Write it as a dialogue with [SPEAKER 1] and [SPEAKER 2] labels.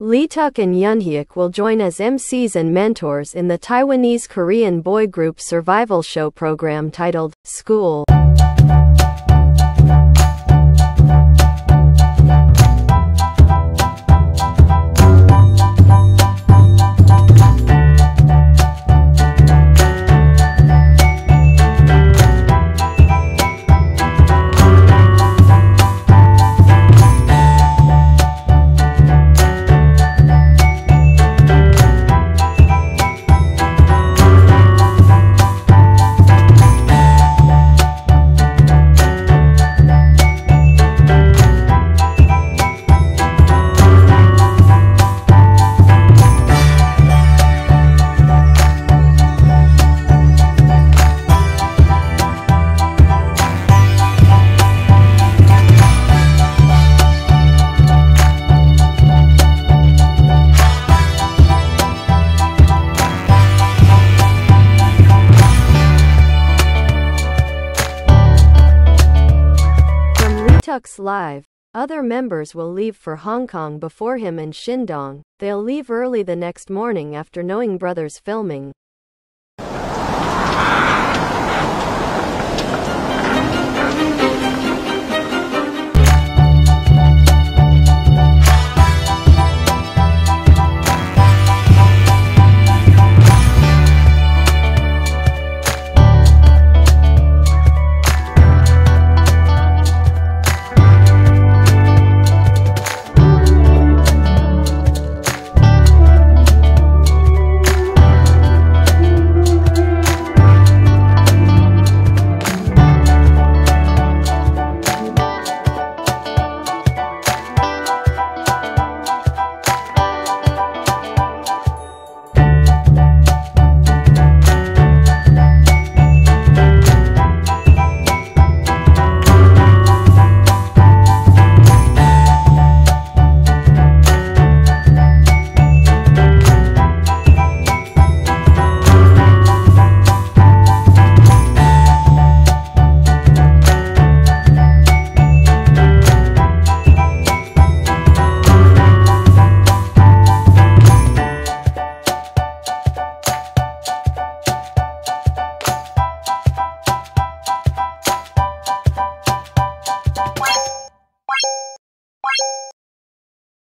[SPEAKER 1] Leeteuk and Eunhyuk will join as MCs and mentors in the Taiwanese Korean boy group survival show program titled School. From Live, other members will leave for Hong Kong before him and Shindong. They'll leave early the next morning after knowing brothers filming.